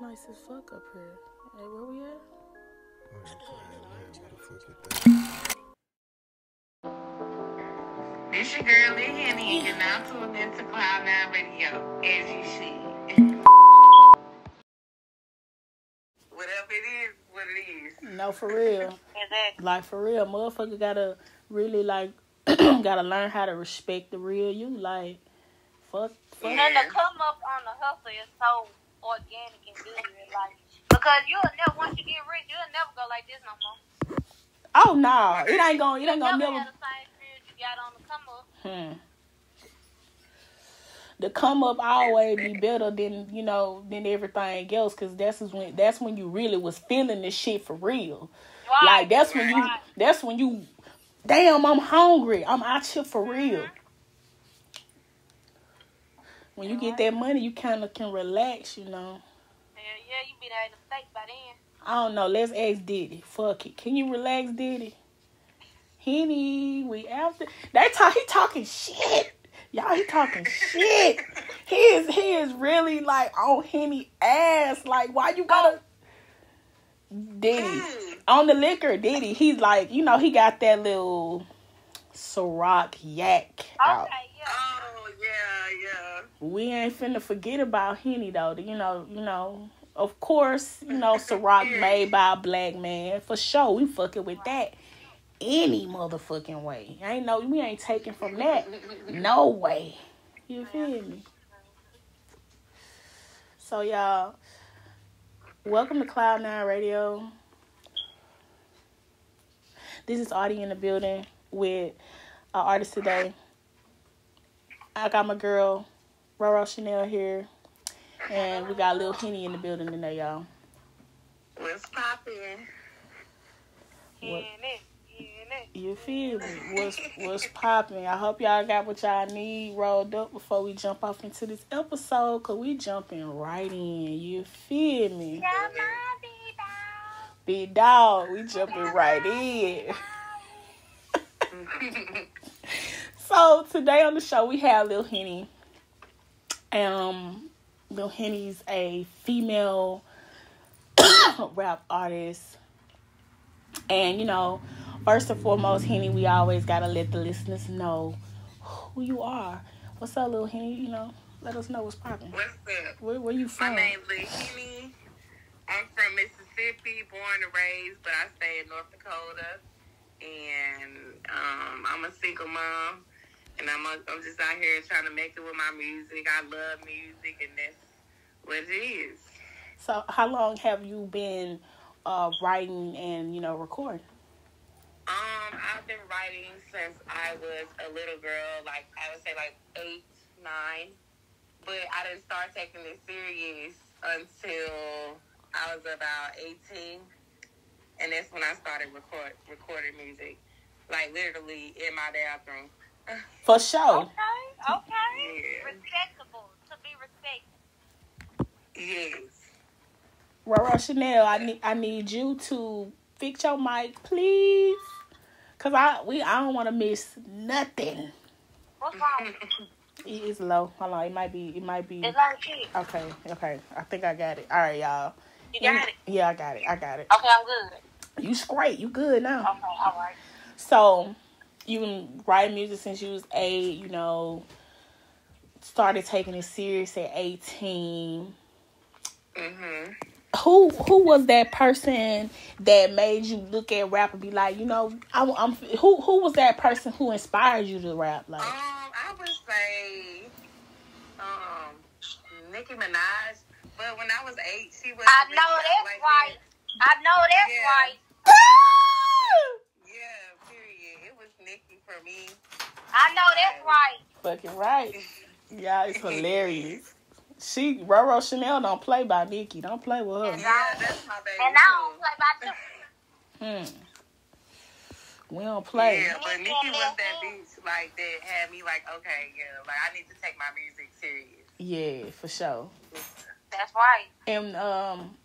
nice as fuck up here. Hey, where we at? This your girl Lit Henny, and you're now tuned into Cloud Nine Radio, as you should. Whatever it is, what it is. No, for real. Exactly. Like for real, motherfucker gotta really like gotta learn how to respect the real you. Like, fuck, fuck. And the come up on the hustle is so organic and good. Like, because you'll never, once you get rich, you'll never go like this no more. Oh no, it ain't gonna, it ain't gonna never never. have the same you got on the come up. Hmm. The come up always be better than you know than everything else, cause that's is when that's when you really was feeling this shit for real. Right. Like that's when you Right. that's when you damn I'm hungry. I'm out here for real. When you get that money you kinda can relax, you know. Hell yeah, you be in the States by then. I don't know, let's ask Diddy. Fuck it. Can you relax, Diddy? Henny, we after they talk he talking shit. Y'all he talking shit. He is he is really like on Henny ass. Like why you gotta Diddy. Mm. On the liquor, Diddy. He's like, you know, he got that little Ciroc yak out. Okay, yeah. Oh, yeah, yeah. We ain't finna forget about Henny though. You know, you know. Of course, you know, Ciroc made by a black man. For sure, we fucking with that any motherfucking way. Ain't no we ain't taking from that. No way. You feel me? So y'all, welcome to Cloud Nine Radio. This is Audie in the building with our artist today. I got my girl Roro Chanel here, and we got a little Henny in the building today, y'all. What's poppin'? What- it, yeah, it. You feel me? What's what's popping? I hope y'all got what y'all need rolled up before we jump off into this episode, cause we jumping right in. You feel me? Come on, be Big dog, we jumping right in. So today on the show we have Lit Henny. Um, Lit Henny's a female rap artist, and you know, first and foremost, Henny, we always gotta let the listeners know who you are. What's up, Lit Henny? You know, let us know what's popping. What's up? Where where you from? My name's Lit Henny. I'm from Mississippi, born and raised, but I stay in North Dakota. And um, I'm a single mom. And I'm, I'm just out here trying to make it with my music. I love music, and that's what it is. So, how long have you been uh, writing and you know recording? Um, I've been writing since I was a little girl, like I would say like eight, nine. But I didn't start taking it serious until I was about eighteen. And that's when I started record recording music. Like literally in my bathroom. For sure. Okay, okay. Yeah. Respectable. To be respected. Yes. Roro Chanel, I need I need you to fix your mic, please. Cause I we I don't want to miss nothing. What's wrong? It is low. Hold on, it might be it might be It's like shit. okay. Okay, I think I got it. All right, y'all. You got it? Yeah, I got it. I got it. Okay, I'm good. You straight. You good now. Okay, all right. So you been writing music since you was eight. You know, started taking it serious at eighteen. Mhm. who who was that person that made you look at rap and be like, you know, I, am who who was that person who inspired you to rap? Like, Um, I would say, um, Nicki Minaj. But when I was eight, she was. I know that's right. I know that's Yeah. right. Yeah, period. It was Nicki for me. I know that's right. fucking right. Yeah, it's hilarious. She Roro Chanel don't play by Nicki. Don't play with her. Yeah, that's my baby And I don't play by two. Hmm. We don't play. Yeah, but Nicki was that bitch like that had me like, okay, yeah, like I need to take my music serious. Yeah, for sure. That's right. And um,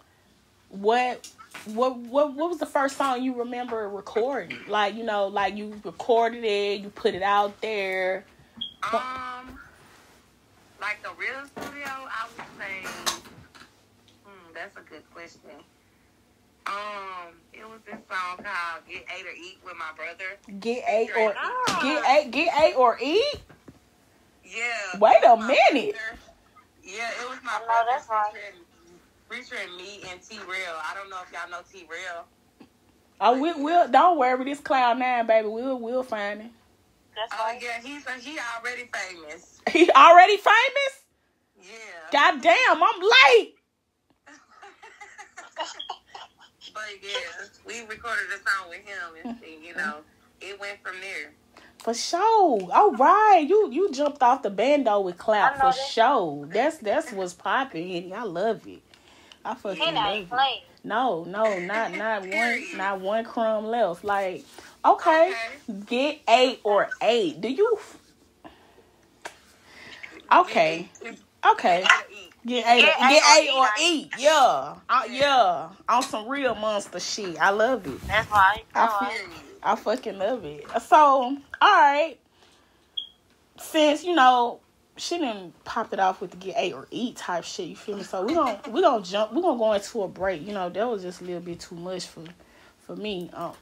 what what what what was the first song you remember recording? Like you know, like you recorded it, you put it out there. Um, like the real studio, I would say, hmm, that's a good question. Um, it was this song called "Get Ate or Eat" with my brother. Get eight or Ah. get eight, get eight or eat. Yeah. Wait a minute. brother. Yeah, it was my I know that's right. Featuring, featuring me and T Real. I don't know if y'all know T Real. Oh, we will. Don't worry, this cloud nine, baby. We'll we'll find him. That's Oh right. yeah, he's he already famous. He already famous. Yeah. God damn, I'm late. but yeah, we recorded a song with him, and, and you know, it went from there. For sure. All right, you you jumped off the bando with clout for that. sure. That's that's what's popping. Henny. I love it. I fucking He love it. No, no, not not one, not one crumb left. Like, okay, get eight or eight. Do you? Okay, okay. Get eight, Get get eight eight or eat. Yeah, uh, yeah. On some real monster shit. I love it. That's right. I feel-. I fucking love it. So, all right. Since you know she didn't pop it off with the get eight or eat type shit, you feel me? So we gonna we gonna jump. We gonna go into a break. You know that was just a little bit too much for for me. Um,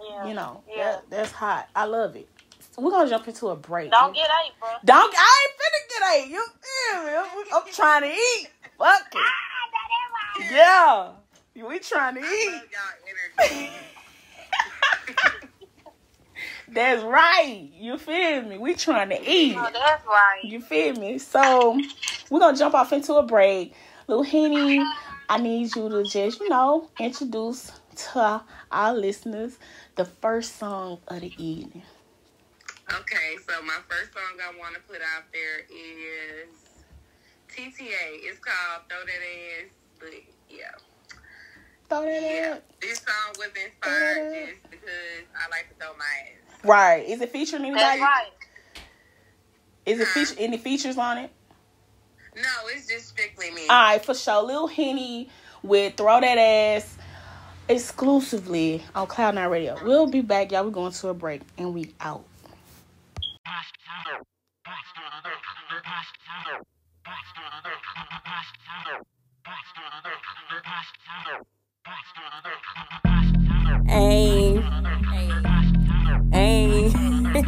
Yeah. you know Yeah. that that's hot. I love it. We're gonna jump into a break. Don't get eight, bro. Don't. I ain't finna get eight. You feel me? I'm, I'm trying to eat. Fuck it. Yeah. We trying to I eat. love y'all energy. That's right. You feel me? We trying to eat. Oh, that's right. You feel me? So we're gonna jump off into a break. Lit Henny, I need you to just, you know, introduce to our listeners the first song of the evening. Okay, so my first song I want to put out there is TTA. It's called Throw That Ass, but yeah. Throw that Yeah. out. This song was inspired just because I like to throw my ass. Right. Is it featuring That's anybody? right. Is it feature any features on it? No, it's just strictly me. All right, for sure. Lit Henny with Throw That Ass exclusively on Cloud9 Radio. We'll be back, y'all. We're going to a break and we out. Ayy. Ayy. What,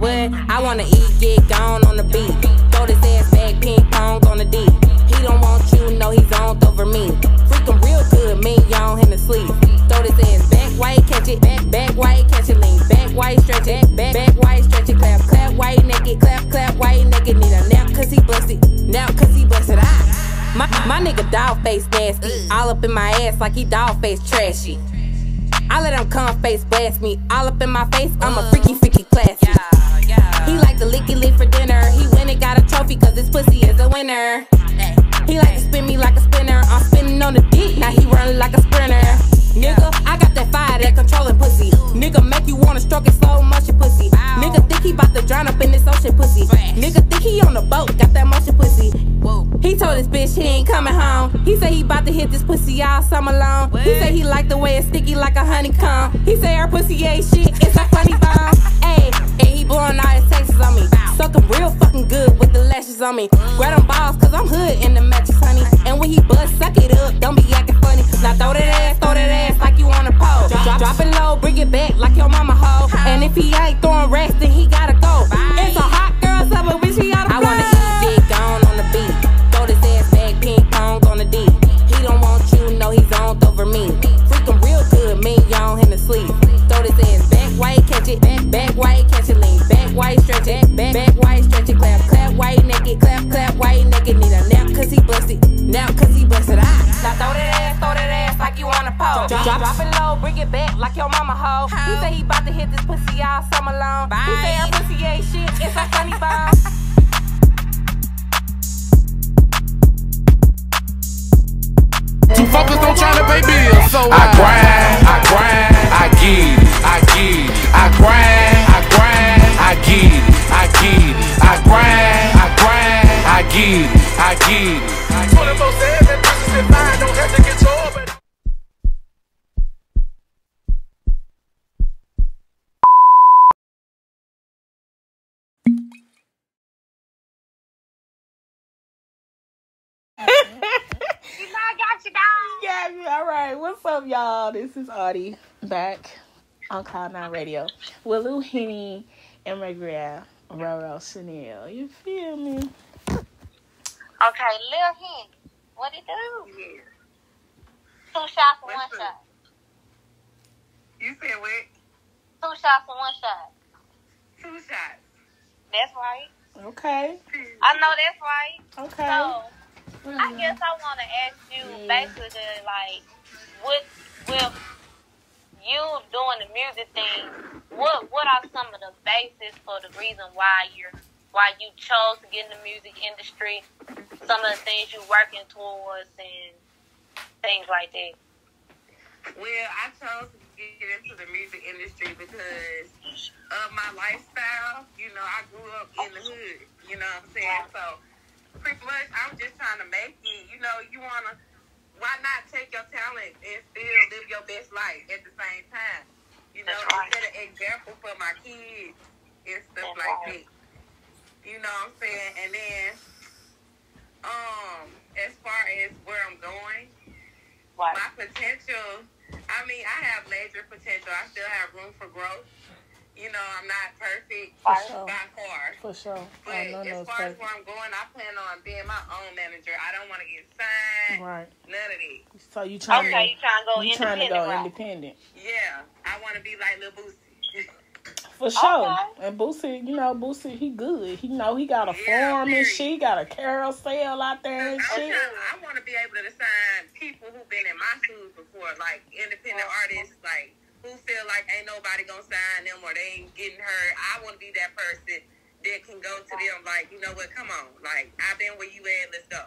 what? I wanna eat, get gone on the beat. Throw this ass back, ping pong on the D. He don't want you, no, he's on over me. Freaking real good, me, y'all in the sleep. Throw this ass back, white, catch it, back, back, white, catch it, lean. Back, white, stretch it, back, back, white, stretch it, clap, clap, white, naked, clap, clap, white, naked. Need a nap, cause he busted, now cause he busted. Ah. My, my nigga dog face nasty. All up in my ass like he dog face trashy. I let him come face blast me. All up in my face, I'm a uh, freaky, freaky classy. He like the licky lick for dinner. He went and got a trophy cause his pussy is a winner. He like to spin me like a spinner. I'm spinning on the dick, now he running like a sprinter. Nigga, I got that fire, that controlling pussy. Nigga, make you wanna stroke it slow motion pussy. Nigga, think he bout to drown up in this ocean pussy. Nigga, think he on the boat, got that motion pussy. He told his bitch he ain't coming home. He say he bout to hit this pussy all summer long. He say he like the way it's sticky like a honeycomb. He say her pussy ain't shit, it's a funny bone. Ayy, and he blowing all his texts on me. Suckin' real fucking good with the lashes on me. Grab them balls, cause I'm hood in the matches, honey. And when he bust, suck it up, don't be acting funny. Now throw that ass, throw that ass like you on a pole. Drop, drop it low, bring it back like your mama hoe. And if he ain't throwing racks, then he gotta go. Drop, drop, drop it low, bring it back like your mama hoe. He say he bout to hit this pussy all summer long. He say her pussy ain't shit, it's a funny bone. Too focused on trying to pay bills, so I grind, I grind, I get it, I get it. I grind, I grind, I get it, I get it. I grind, I grind, I get it, I get it. 24 7, bitches and fine, don't have to get told, but. happy. All right, what's up, y'all? This is Audie back on Cloud Nine Radio with Lit Henny and McGrath, Roro Chanel. You feel me? Okay, Lit Henny. what it do? Yeah. Two shots and one Listen. shot. You said what? Two shots and one shot. Two shots. That's right. Okay. I know that's right. Okay. So I guess I want to ask you Yeah. basically like, what with you doing the music thing? What what are some of the basis for the reason why you're why you chose to get in the music industry? Some of the things you're working towards and things like that. Well, I chose to get into the music industry because of my lifestyle. You know, I grew up in the hood. You know what I'm saying? So, pretty much, I'm just trying to make it. You know, you want to, why not take your talent and still live your best life at the same time? You know, right. set an example for my kids and stuff That's like right. that. You know what I'm saying? And then, um, as far as where I'm going, Right. my potential, I mean, I have major potential. I still have room for growth. You know, I'm not perfect For Right. sure. by far. For sure. But I know as those far as where I'm going, I plan on being my own manager. I don't want to get signed. Right. None of that. So you trying Okay, you to trying to go you trying to independent go route. independent. Yeah, I want to be like Lil Boosie. For sure. Okay. And Boosie, you know, Boosie, he good. He know he got a Yeah, farm and she got a carousel out there and I'm shit. trying, I want to be able to sign people who've been in my shoes before, like independent artists, like who feel like ain't nobody gonna sign them or they ain't getting hurt. I want to be that person that can go to them like, you know what? Come on, like I've been where you at. Let's go.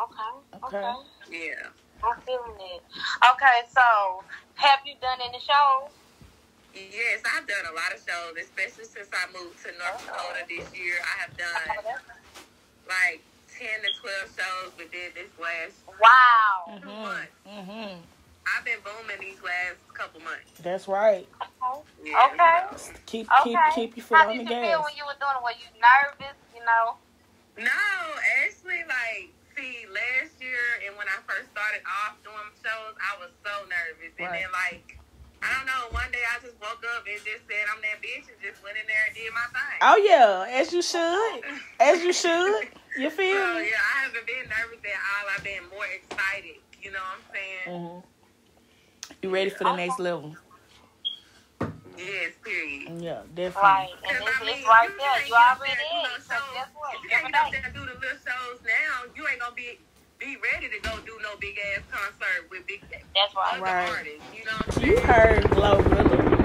Okay. Okay. Okay. Yeah. I'm feeling it. Okay, so have you done any shows? Yes, I've done a lot of shows, especially since I moved to North Dakota this year. I have done like ten to twelve shows within this last Wow. two Mhm. months. Mhm. I've been booming these last couple months. That's right. Okay. Yeah, Okay. so- Keep Okay. keep keep your foot How on did the you gas. feel when you were doing it? Were you nervous? You know? No, actually, like, see, last year and when I first started off doing shows, I was so nervous. And then, like, I don't know, one day I just woke up and just said, I'm that bitch and just went in there and did my thing. Oh yeah, as you should. As you should. You feel So, me? yeah, I haven't been nervous at all. I've been more excited. You know what I'm saying? Mhm. You ready for the next level? Yes, period. Yeah, definitely. Right. And it's, I mean, it's right you there. You already there and do in. So guess what? If you Every can't get up day. there do the little shows now, you ain't gonna be be ready to go do no big ass concert with big That's right. other Right. artists. You know what I'm You heard Glorilla.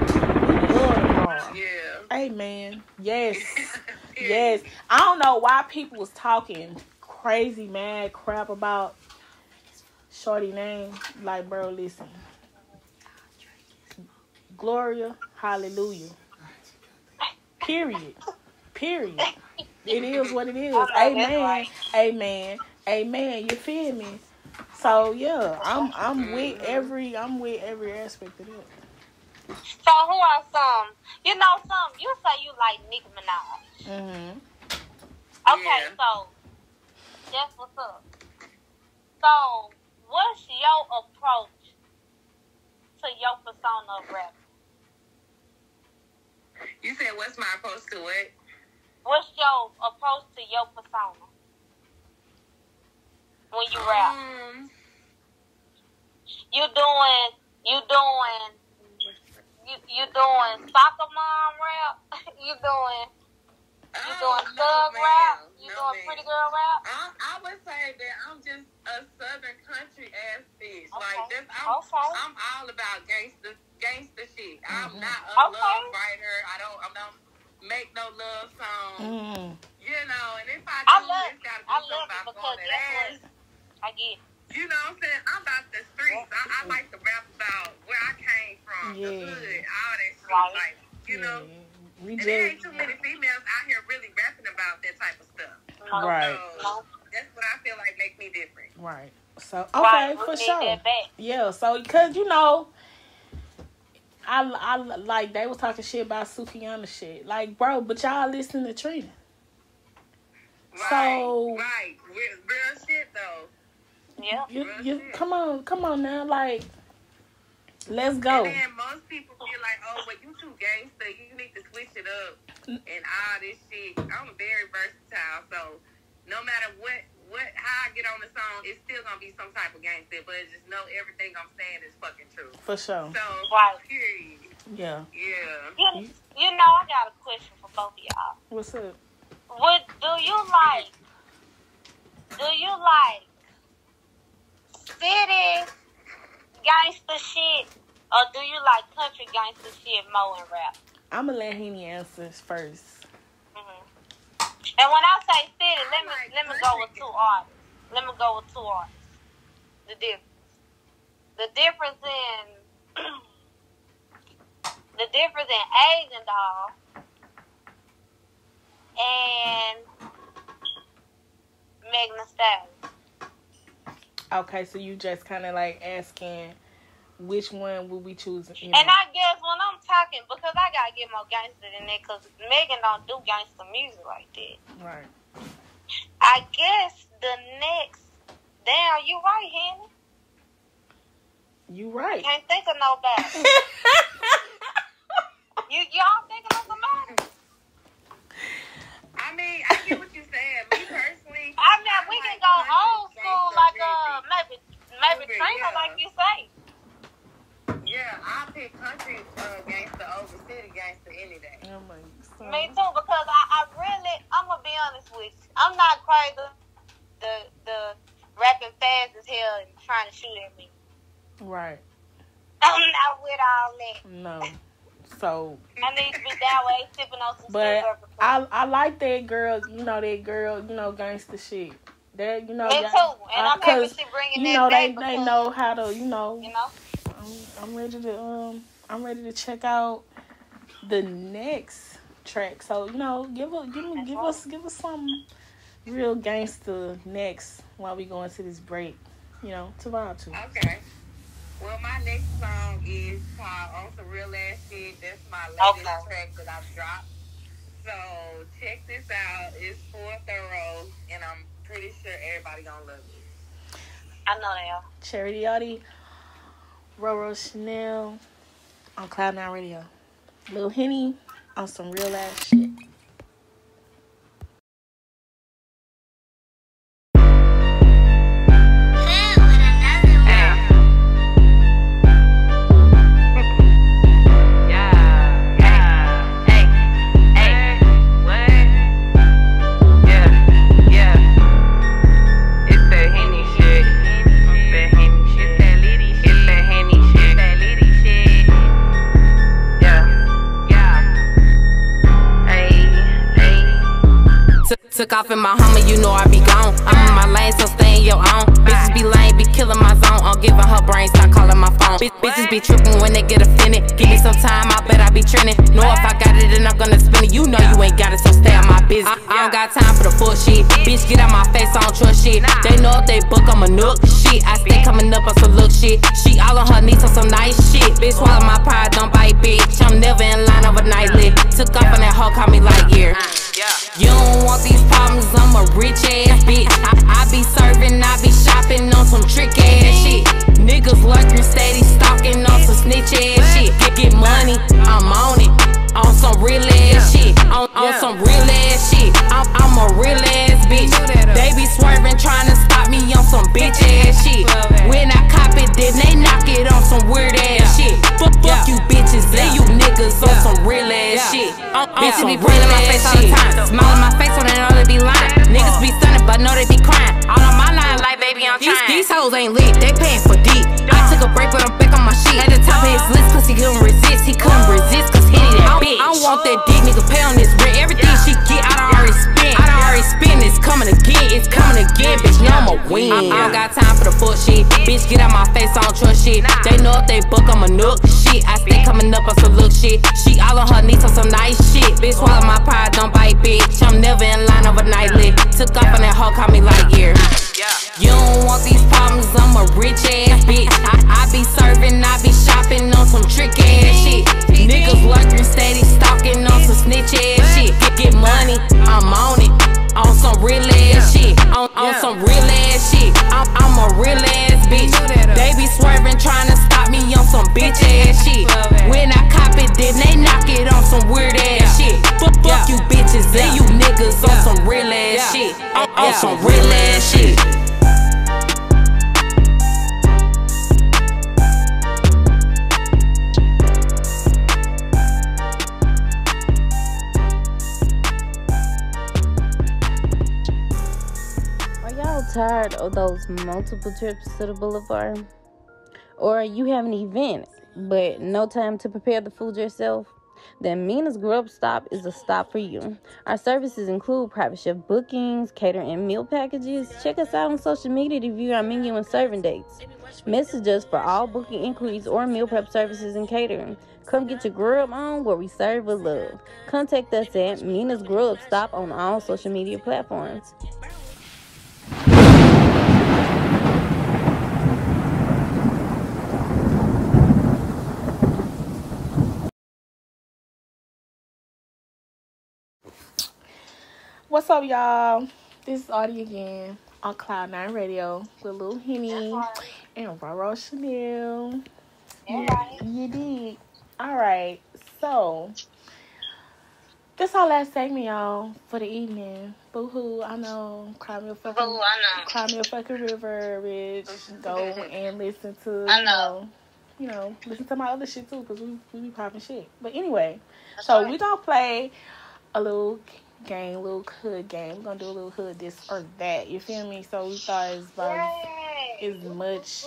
Love. Yeah. Hey man. Yes. Yes. I don't know why people was talking crazy mad crap about Shorty name. Like, bro, listen. Gloria, hallelujah. Period. Period. It is what it is. I know, that's Amen. Amen. Amen. You feel me? So yeah, I'm I'm with every I'm with every aspect of it. So who are some? You know some. You say you like Nicki Minaj. Mm-hmm. Okay, Yeah. so that's what's up. So what's your approach to your persona of rap? You said what's my approach to it? What's your approach to your persona when you rap? Um, You doing? You doing? You you doing soccer mom rap? you doing? You oh, doing no, thug ma'am. rap? You No, doing pretty girl rap? I, I would say that I'm just a southern country ass bitch. Like this, I'm, Okay. I'm all about gangster gangster shit. I'm Mhm. not a Okay. love writer. I don't. I don't make no love songs. Mm-hmm. You know, and if I I do, love it's gotta be I love it about because throwing that's what I get. You know what I'm saying? I'm about the streets. I, I like to rap about where I came from, Yeah. the hood, all that shit. Right. Like, you know, we and there ain't too many females out here really rapping about that type of stuff. No, Right. No. That's what I feel like make me different. right. So okay, right. we for sure. that back. Yeah, so because you know, I I like they was talking shit about Sufiyana shit. Like, bro, but y'all listen to Trina. Right, So- right, real, real shit though. Yeah. You, you, come on, come on now, like, let's go. And then most people feel like, oh, but you too gangster. You need to switch it up and all this shit. I'm very versatile, so no matter what, what, how I get on the song, it's still gonna be some type of gangster. But just know everything I'm saying is fucking true. For sure. So, Right. period. Yeah. Yeah. You, you know, I got a question for both of y'all. What's up? What do you like? Do you like city gangster shit, or do you like country gangster shit more in rap? I'm gonna let Henny answer first. hmm And when I say city, let me like let me go with two artists. Let me go with two artists. The difference. The difference in the difference in Asian doll and Megan Thee Stallion. Okay, so you just kind of like asking which one will we choose? You know? And I guess when I'm talking, because I gotta get more gangster than that, because Megan don't do gangster music like that. right. I guess the next, damn, you right, Henny. You right. Can't think of nobody. you y'all thinking of somebody? I mean, I get what you're saying. Me personally, I mean, we can go old school, gangster like uh, music. maybe maybe Over, Trina, yeah. like you say. Yeah, I pick country uh, gangster over city gangster any day. I'm like, so- Me too, because I, I really, I'm gonna be honest with you. I'm not crazy. The the rapping fast as hell and trying to shoot at me. Right. I'm not with all that. No. So, I need to be that way, sipping on some but. I I like that girl. You know that girl. You know gangster shit. That you know. Me too, and I'm happy because, she bringing You that know back they they know how to. You know. You know, I'm, I'm ready to um I'm ready to check out the next track. So you know, give us give me give right. us give us some real gangster next while we go into this break. You know, to vibe to. Okay. Well, my next song is called On Some Real Ass Shit. That's my latest Okay. track that I've dropped. So check this out. It's four thorough, and I'm pretty sure everybody gonna love it. I know they are. Charity Yachty, Roro Chanel on Cloud Nine Radio. Lit Henny on some real ass shit. Got time for the bullshit. Bitch, get out my face, I don't trust shit. They know if they book, I'm a nook. Shit, I stay coming up on some look shit. She all on her knees on some nice shit. Bitch, swallow my pride, don't bite, bitch. I'm never in line overnight lit. Took off on that hoe, call me like year. You don't want these problems, I'm a rich ass bitch. I, I be serving, I be shopping on some trick ass shit. Niggas lurking steady, stalking on some snitch ass shit. Get, get money, I'm on it. Shit. On, Bitches be real pulling my face all the time. Smile on my face when they know they be lying. Niggas be stunning, but know they be crying. All on my line, like baby, I'm These, trying. these hoes ain't lit, they paying for deep. I took a break, but I'm back on my shit. At the top of his list, cause he couldn't resist. He couldn't resist, cause he that bitch. I don't want that dick, nigga, win. I, I don't got time for the bullshit. Bitch, get out my face, I don't trust shit. They know if they book, I'm a nook. Shit, I stay coming up on some look shit. She all on her knees on some nice shit. Bitch, swallow my pride, don't bite, bitch. I'm never in line overnight lit. Took off on that hoe, call me like year. You don't want these problems, I'm a rich ass bitch. I, I be serving, I be shopping on some trick ass shit. Niggas lurking steady, stalking on some snitch ass shit. Get, get money, I'm on it. On some real on, on yeah. some real ass shit. I'm, I'm a real ass bitch. They be swerving, trying to stop me on some bitch ass shit. When I cop it, then they knock it on some weird ass yeah. shit. Fuck, fuck you bitches and you niggas on some real ass shit. I'm on some real ass shit. Those multiple trips to the boulevard? Or you have an event but no time to prepare the food yourself? Then Mina's Grub Stop is a stop for you. Our services include private chef bookings, catering and meal packages. Check us out on social media to view our menu and serving dates. Message us for all booking inquiries or meal prep services and catering. Come get your grub on where we serve with love. Contact us at Mina's Grub Stop on all social media platforms. What's up, y'all? This is Audie again on Cloud9 Radio with Lit Henny and Roro Chanel. You did. Alright, so this our last segment, y'all, for the evening. Boo hoo, I know. Cry me a fucking, Boo, I know. cry me a fucking river, bitch. Go and listen to, I know. you know, listen to my other shit too, because we, we be popping shit. But anyway, That's so right. we gonna play a little game, little hood game. We're gonna do a little hood this or that. You feel me? So we thought it's about as much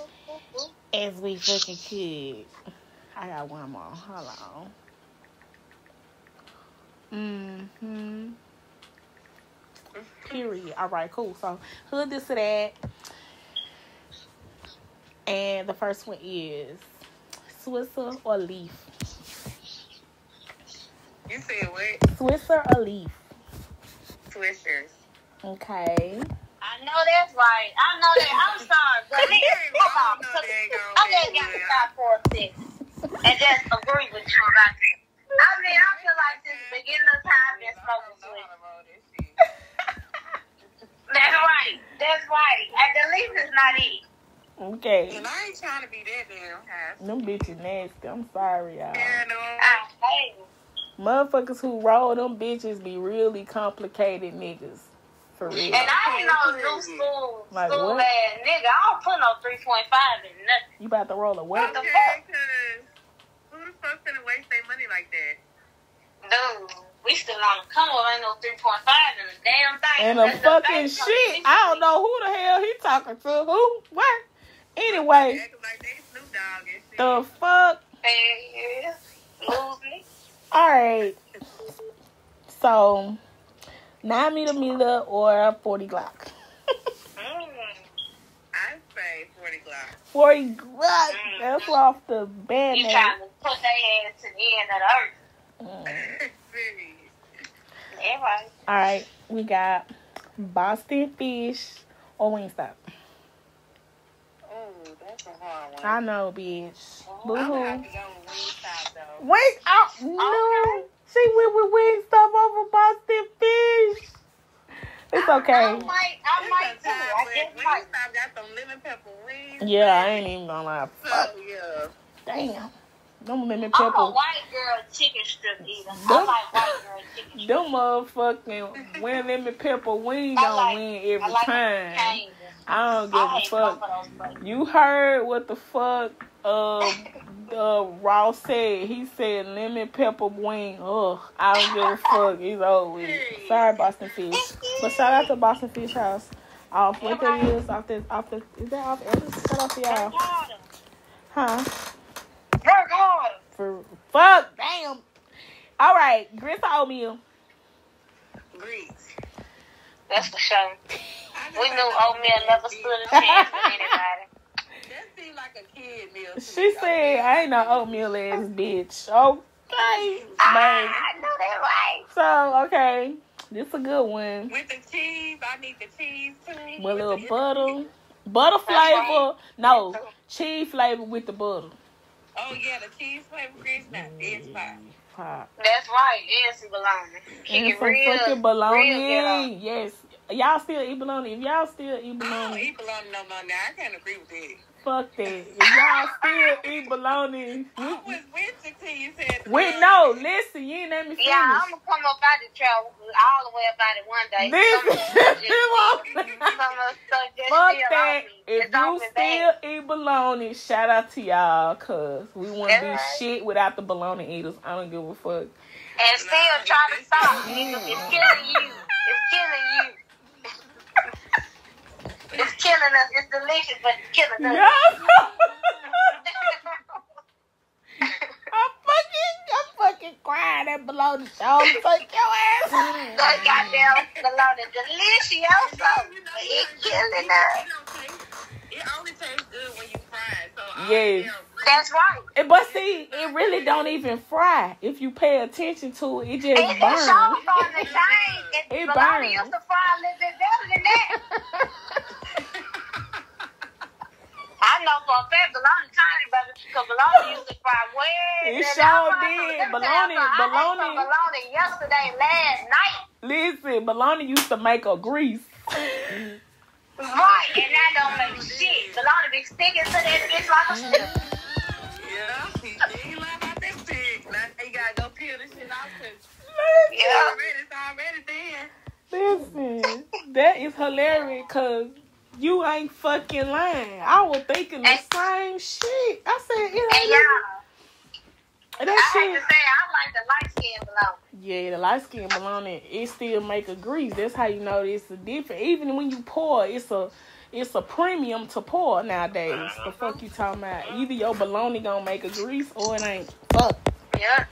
as we fucking could. I got one more. Hold on. Mm-hmm. Period. All right, cool. So hood this or that. And the first one is Swisher or Leaf. You said what? Swisher or Leaf. Twisters. Okay. I know that's right. I know that. I'm sorry, but You nigga, ain't come wrong, on. no Cause daggone I just thing, got to stop for a second and just agree with you about this. I mean, I feel like since the beginning of time, I've been smoking sweet. That's right. That's right. At the least, it's not it. Okay. And I ain't trying to be that damn high. Them bitches nasty. I'm sorry, y'all. Yeah, no. I hate it. Motherfuckers who roll them bitches be really complicated niggas. For real. And I ain't no new school, Like school what? ass nigga. I don't put no 3.5 in nothing. You about to roll a what? the Okay, fuck? cause who the fuck finna waste their money like that? Dude, we still on the come up. Ain't no 3.5 in the damn thing. And a That's fucking thing. shit. I don't know who the hell he talking to. Who? What? Anyway, like they Snoop Dogg and shit. the fuck? Yeah. Lose me. Alright. So, 9 millimeter or 40 Glock. Mm. I say 40 Glock. 40 Glock. That's off the band You name. trying to put their ass to the end of the earth. Mm. Serious. Yeah. Alright, we got Boston Fish or Wingstop. Oh, that's a hard one. I know, bitch. I'm gonna have Boo-hoo. to go with Wingstop though. Wait, oh, no. She went with Wingstop over Boston Fish. It's okay. I okay. might, I might It's too. a time I when just might. Wingstop got some lemon pepper wings. Yeah, I ain't even gonna lie. So, Fuck. yeah. Damn. Them lemon I'm a pepper. white girl chicken strip eater. I Them- like white girl chicken strip. Them motherfucking when lemon pepper wings don't like- win every I like time. I don't give I a fuck. both of those places. You heard what the fuck uh, uh Ross said. He said lemon pepper wing. Ugh, I don't give a fuck. Over. with. Sorry, Boston Fish. But shout out to Boston Fish House. Off what that is off this off the is that off Ellis? Shout out to y'all. Huh? Work harder. For fuck damn. All right, grits oatmeal. Grits. That's for sure. I just We knew that oatmeal never stood a chance with anybody. That seemed like a kid meal. She said I ain't no oatmeal ass bitch. Okay, ah, babe. I know that right. So okay, this a good one. With the cheese, I need the cheese too. With a little the- butter, butter That's flavor. No, cheese flavor with the butter. Oh yeah, the cheese flavor grits now. It's fine. Mm, pop. That's right. And some bologna. She And get some real, fucking bologna. ghetto. Yes, y'all still eat bologna. If y'all still eat bologna, I don't eat bologna no more now. I can't agree with that. Fuck that. If y'all still eat bologna, I was with you till you said. the wait, no, listen, you ain't let me finish. Yeah, I'm gonna come up out the trail all the way about it one day. Listen, Some of the just Fuck that. If you still bad. eat bologna, shout out to y'all, cause we wouldn't do Yeah. shit without the bologna eaters. I don't give a fuck. and still trying to stop. It's killing you. It's killing you. It's killing us. It's delicious, but it's killing us. Yeah. I'm fucking, I'm fucking crying. That bologna show take your ass. That goddamn bologna delicioso. But it's killing us. It don't taste- It only tastes good when you fry it. So Yes. That's right. But see, it really don't even fry. If you pay attention to it, it just it burns. shows on the change. It, It burns. used to fry a little bit better than that. I know for a fact bologna tiny, baby, because bologna used to fry way It sure did. let me tell you Bologna- I bologna- bologna yesterday, last night. Listen, bologna used to make a grease. Right, and that don't make shit. Bologna be sticking to that bitch like a stick. Yeah, you ain't lying about that pig. Now you gotta go peel this shit off because Yeah. already, it's already thin. Listen, that is hilarious because you ain't fucking lying. I was thinking the And- same shit. I said, it ain't y'all, even- I that hate to say I like the light skin bologna. Yeah, the light skin bologna, it still make a grease. That's how you know it's a different. Even when you pour, it's a it's a premium to pour nowadays. The fuck you talking about? Either your bologna gonna make a grease or it ain't. Fuck. Yeah.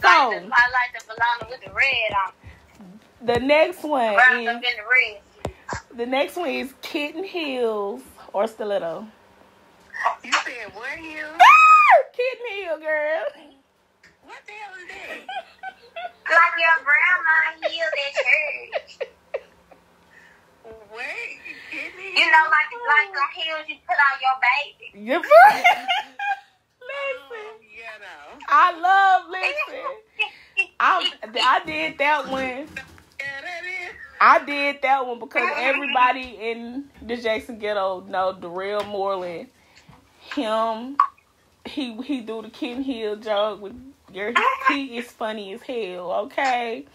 So Like the, I like the bologna with the red on. the next one Wrapped up in the red. The next one is Kitten heels or Stiletto. You said what hill? Ah! Kitten Hill, girl. What the hell is that? Like your grandma healed at church. Where? Kidney? You know, like like the heels you put on your baby. You oh, Listen, Yeah, no. I love listen. I I did that one. Yeah, that is. I did that one because everybody in the Jackson ghetto know Darrell Moreland. Him, he he do the Ken Hill joke with your he is funny as hell. Okay,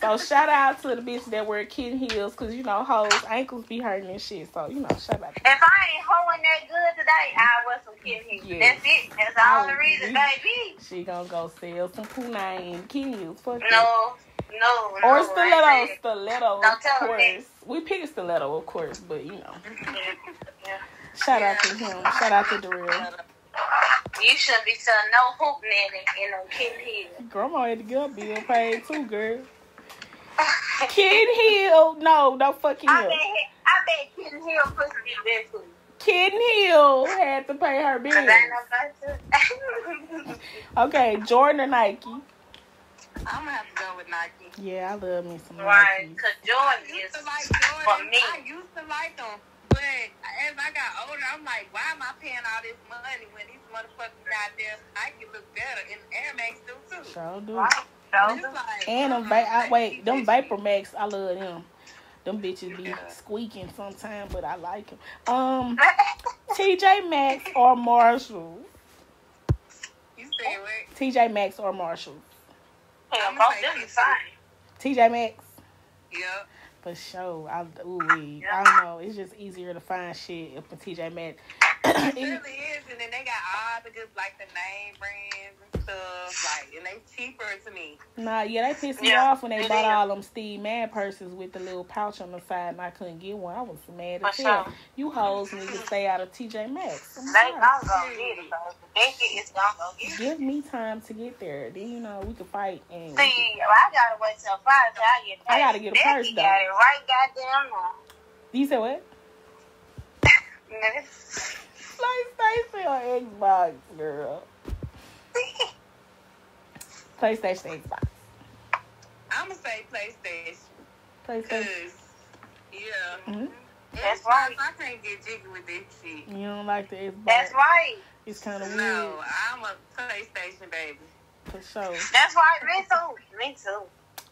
so shout out to the bitch that wear Ken Heels because you know hoes ankles be hurting and shit. So you know shout out. To If I ain't hoeing that good today, I wear some kid heels. Yeah. That's it. That's all the reason, baby. She gonna go sell some punai and Ken Heels. Fuck no, no. Or I stiletto, stiletto, of course. We picked stiletto, of course, but you know. Mm-hmm. Yeah. Shout out to him. Shout out to Darrell. You shouldn't be selling no hoop netting in no kid heels. Grandma had to get up bill paid too, girl. Kid Hill, no, don't fucking I Hill. bet, I bet Kid Hill pussy be too. Kid Hill had to pay her Cause I bill. ain't nobody to. Okay, Jordan or Nike? I'm gonna have to go with Nike. Yeah, I love me some right, Nikes. cause I Jordan used is to like for me. I used to like them. But as I got older, I'm like, why am I paying all this money when these motherfuckers out there I can look better and Air Max do too? Sure do. Right, It's so like, And them, va- I, like, wait, keep them this Vapor Max, I love them. Them bitches be squeaking sometimes, but I like them. Um, TJ Maxx or Marshall? You said what? TJ Maxx or Marshall? yeah, both them is fine. TJ Maxx. Yep. For sure. I, ooh. I don't know. It's just easier to find shit up in TJ Maxx. It really is, and then they got all the good, like the name brands and stuff, like, and they cheaper to me. nah, yeah, they pissed me Yeah, off when they it bought is. all them Steve Mad purses with the little pouch on the side and I couldn't get one. I was mad For as hell. sure. You hoes need to stay out of TJ Maxx. I'm They sorry. gonna go get it, though. They get it's gonna get it. Give me time to get there. Then you know we can fight and See, can- I gotta wait till Friday till I get paid. I gotta get a Becky purse, though. got it right goddamn now. you said what? Nigga. PlayStation or Xbox, girl. PlayStation, Xbox. I'm gonna say PlayStation, PlayStation. cause yeah. hmm That's Xbox, right. I can't get jiggy with this shit. You don't like the Xbox? That's right. It's kind of weird. No, I'm a PlayStation baby. For sure. That's right. Me too. Me too.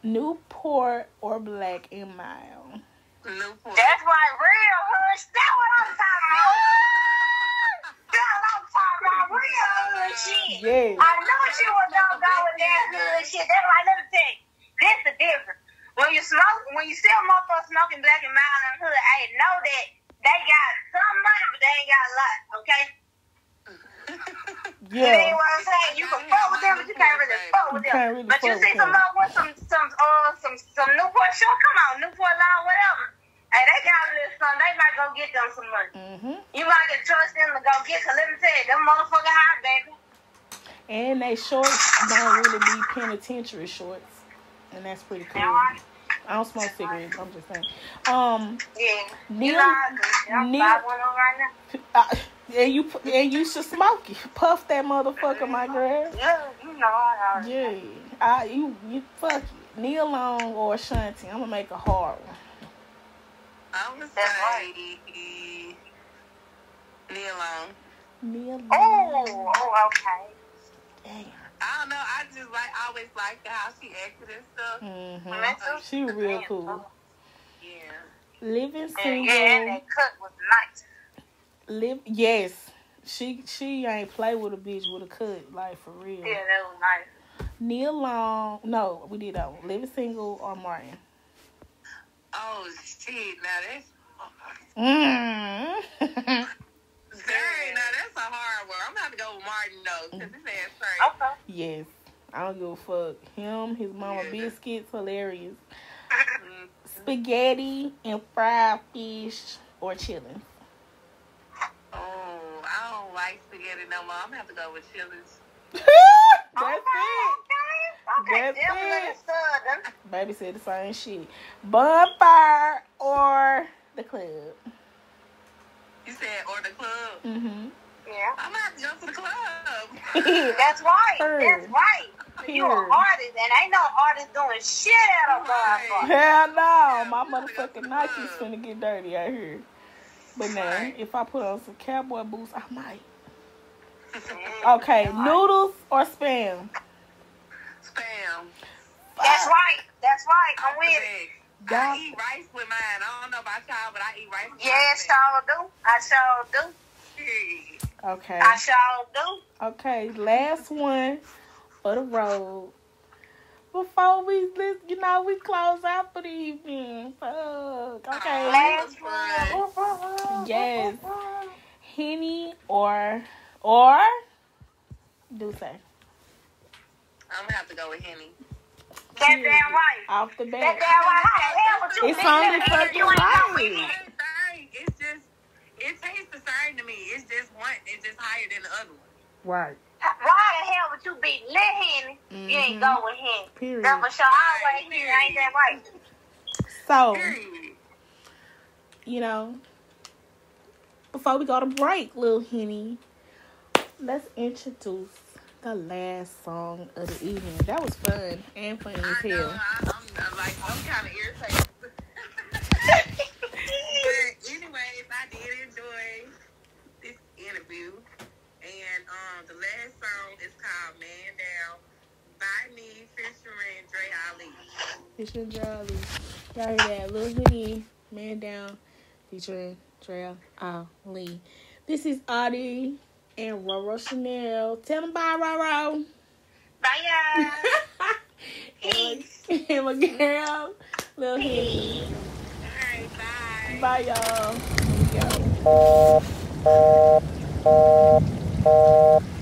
Newport or Black and Mild? Newport. That's right. Real hush. That's what I'm talking about. Hood shit. Yes. I knew she was gonna go with that hood shit. That's why me tell you, the difference. When you smoke, when you see a motherfucker smoking black and mild in the hood, I know that they got some money, but they ain't got a lot. Okay. Yeah. You know what I'm saying? You can fuck with them, but you can't really fuck with them. really but you see some with some some uh some some Newport show. Come on, Newport Law, whatever. Hey, they got a little something. They might go get them some money. Mm-hmm. You might get trust them to go get. Cause let me tell you, them motherfucker hot, baby. And they shorts don't really be penitentiary shorts. And that's pretty cool. Now, I- I don't smoke cigarettes, I'm just saying. Um Yeah. Neil- you know, I'm Neil- one on right now. uh, and you and you should smoke it. Puff that motherfucker, my girl. Yeah, you know, I. Yeah. I you you fuck it. Nia Long or Shanti. I'm gonna make a hard one. I'm gonna That's say Nia Long. Nia Long. Oh, oh, okay. Damn. I don't know. I just like I always liked how she acted and stuff. Mm-hmm. She real cool. Yeah. Living And, single. yeah, and that cut was nice. Live yes. She she ain't play with a bitch with a cut, like for real. Yeah, that was nice. Nia Long no, we did that one. Living single or Martin. Oh shit! Now that's Mm. Dang, now that's a hard one. I'm gonna have to go with Martin though, because his ass crazy. Okay. yes. I don't give a fuck. Him, his mama Yeah. biscuits, hilarious. Mm. Spaghetti and fried fish or chilling. Oh, I don't like spaghetti no more. I'm gonna have to go with Chili's. That's okay, it. Okay, okay. That's Definitely it. southern. Baby said the same shit. Bonfire or the club. You said or the club. Mm-hmm. Yeah. I'm gonna have to go to the club. That's right. Heard. That's right. You an Heard. artist, and ain't no artist doing shit out of bonfire. Hell no, my Yeah, we gotta go to motherfucking Nike's club. finna get dirty out here. But now, Right. if I put on some cowboy boots, I might. Mm, Okay, noodles or spam? Spam. That's right. That's right. I'm with it. bag. I eat rice with mine. I don't know about y'all, but I eat rice with Yeah, mine. sure do. I sure do. Okay. I sure do. Okay, last one for the road. Before we, let- you know, we close out for the evening. Fuck. Oh, okay. Last was one. Yes. Henny or or do say I'm gonna have to go with Henny. That damn right. off the That bat. damn right. How the hell would you It's think only that fucking you ain't know right. we- It's just it tastes the same to me. It's just one. It's just higher than the other one. Right. Why the hell would you be lit Henny? You ain't mm-hmm. go with him. Period. That's for sure. Always Henny. Ain't that right? So Period. you know, before we go to break, little Henny, let's introduce the last song of the evening. That was fun and funny as I know. hell. I, I'm, I'm like I'm kind of irritated. but anyways, I did enjoy this interview, and um, the last song is called "Man Down" by me, Fisher and Dre Ali. Fish and Jolly. Y'all hear that? Lit Henny, Man Down, featuring Drea Ali. This is Audie and Roro Chanel. Tell them bye, Roro. Bye, y'all. my, and my girl, Lit Henny. All right, bye. Bye, y'all. Here we go.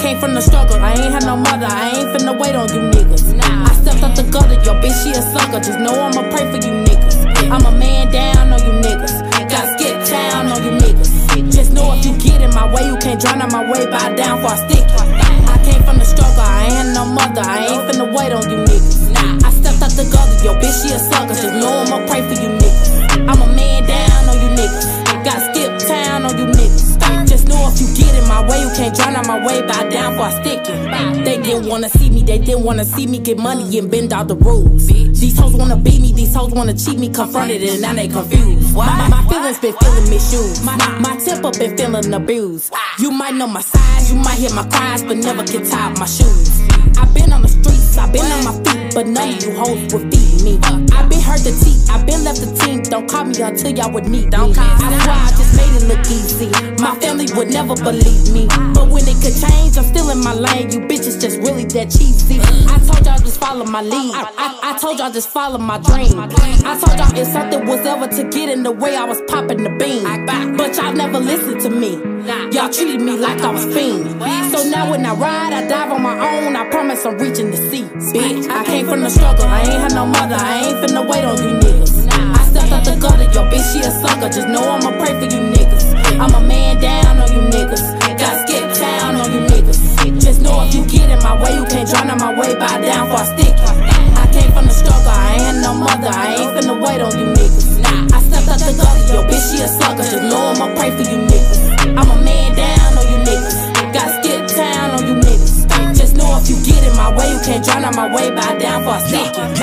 Came from the struggle, I ain't had no mother, I ain't finna wait on you niggas. Nah, I stepped up the gutter, yo bitch, she a sucker. Just know I'ma pray for you niggas. I'm a man down on you niggas. Got skip town on you niggas. Just know if you get in my way, you can't drown out my way, bow down for I stick. I came from the struggle, I ain't had no mother, I ain't finna wait on you niggas. Nah, I stepped up the gutter, yo bitch, she a sucker. Just know I'ma pray for you niggas. I'm a man my way, you can't drown on my way, bow down for I stick it. They didn't wanna see me, they didn't wanna see me get money and bend all the rules. These hoes wanna beat me, these hoes wanna cheat me, confronted and now they confused. My, my, feelings been feeling misused. My, my temper been feeling abused. You might know my size, you might hear my cries, but never can tie my shoes. I've been on I've been on my feet, but none of you hoes will feed me. I've been hurt the teeth, I've been left the team. Don't call me until y'all would need me. I swear I just made it look easy. My family would never believe me. But when it could change, I'm still in my lane. You bitches just really that cheesy. I told y'all just follow my lead. I, I, I told y'all just follow my dream. I told y'all if something was ever to get in the way, I was popping the beam. But y'all never listened to me. Y'all treated me like I was fiend. So now when I ride, I dive on my own. I promise I'm reaching the seats. Bitch, I came from the struggle. I ain't had no mother. I ain't finna wait on you niggas. I stepped out the gutter. Yo, bitch, she a sucker. Just know I'ma pray for you niggas. I'm a man down on you niggas. Got skip town on you niggas. Just know if you get in my way, you can't drown on my way. Bow down for I stick. I came from the struggle. I ain't had no mother. I ain't finna wait on you niggas. I stepped out the gutter. Yo, bitch, she a sucker. Just know I'ma pray for you niggas. I'm a man down on you niggas. Got skip town on you niggas. Just know if you get in my way, you can't drown on my way. Bow down for a second.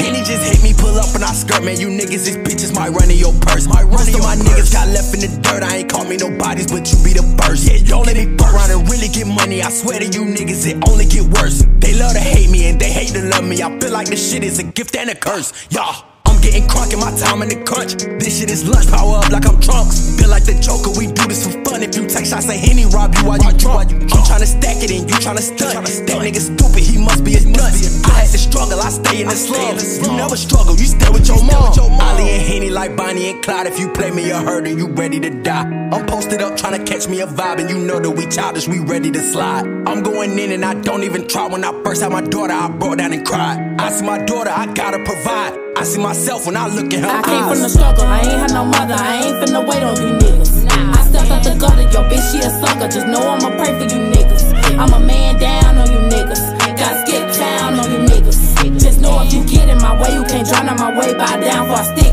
Henny just hit me, pull up and I skirt, man. You niggas, these bitches might run in your purse. Most of my niggas got left in the dirt. I ain't caught me no bodies, but you be the first. Yeah, don't let me fuck around and really get money. I swear to you niggas, it only get worse. They love to hate me and they hate to love me. I feel like this shit is a gift and a curse. Y'all. I'm getting crunk in my time in the crunch. This shit is lunch, power up like I'm trunks. Feel like the Joker, we do this for fun. If you take shots, say Henny rob you while you drunk. I'm tryna stack it and you tryna stunt. That nigga stupid, he must be a nuts. I had to struggle, I stay in the slums. You never struggle, you stay with your mom. Ali and Henny like Bonnie and Clyde. If you play me hurt and you ready to die. I'm posted up tryna catch me a vibe, and you know that we childish, we ready to slide. I'm going in and I don't even try. When I first had my daughter, I broke down and cried. I see my daughter, I gotta provide. I see myself when I look in her I came eyes. from the struggle, I ain't had no mother, I ain't finna wait on you niggas. I stepped out the gutter, your bitch, she a sucker. Just know I'ma pray for you niggas. I'm a man down on you niggas. Got skip town on you niggas. Just know if you get in my way, you can't drown on my way. Bow down for a stick.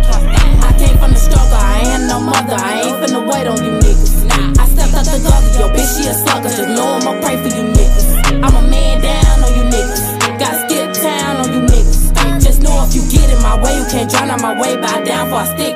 I came from the struggle, I ain't had no mother, I ain't finna wait on you niggas. I stepped out the gutter, your bitch, she a sucker. Just know I'ma pray for you niggas. I'm a man my way, you can't drown on my way. Bow down for a stick.